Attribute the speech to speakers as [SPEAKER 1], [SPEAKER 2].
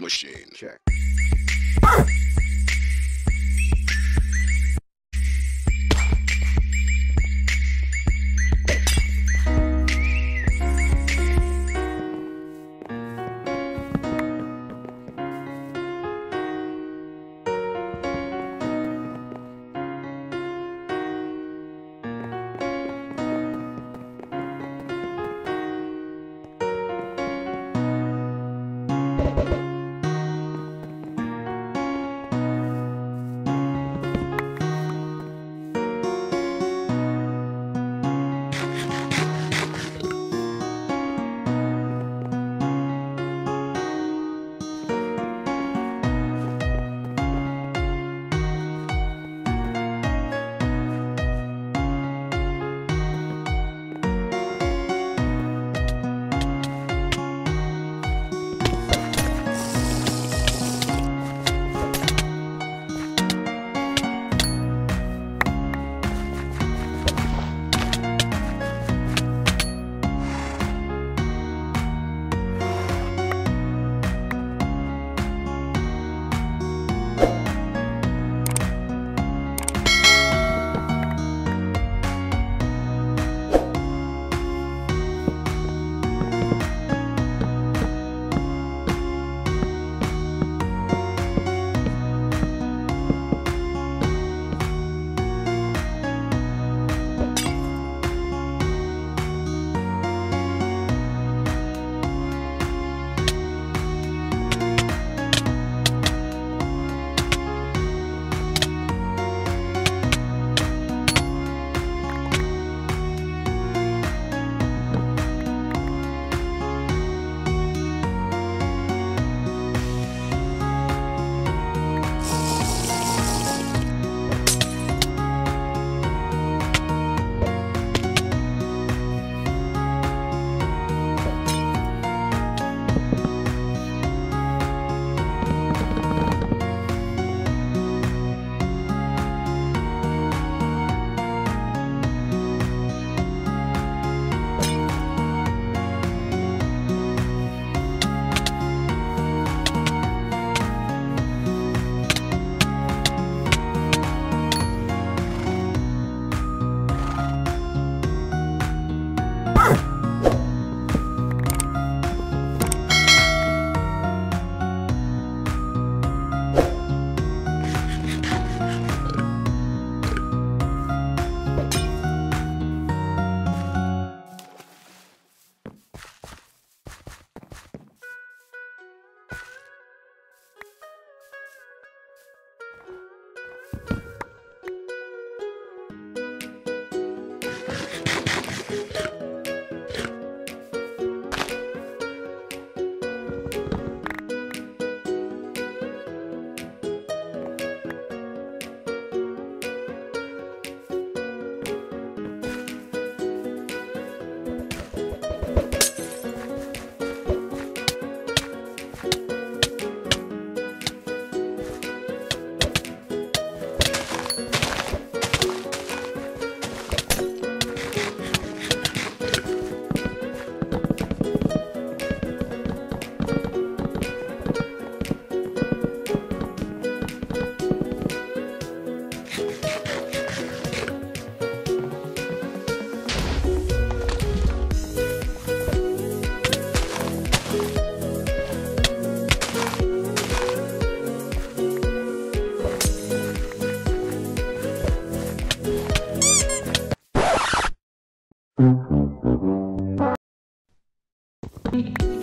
[SPEAKER 1] machine.
[SPEAKER 2] Check. Thank you.